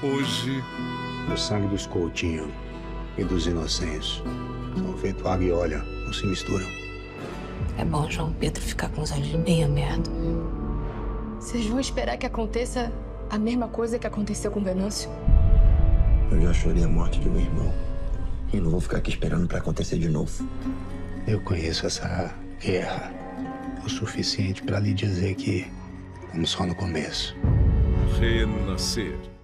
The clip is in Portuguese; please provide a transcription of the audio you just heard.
Hoje. O sangue dos Coutinho e dos inocentes são feito água e olha não se misturam. É bom João Pedro ficar com os olhos bem abertos. Vocês vão esperar que aconteça a mesma coisa que aconteceu com Venâncio? Eu já chorei a morte de meu irmão. E não vou ficar aqui esperando para acontecer de novo. Eu conheço essa guerra o suficiente para lhe dizer que estamos só no começo. Renascer.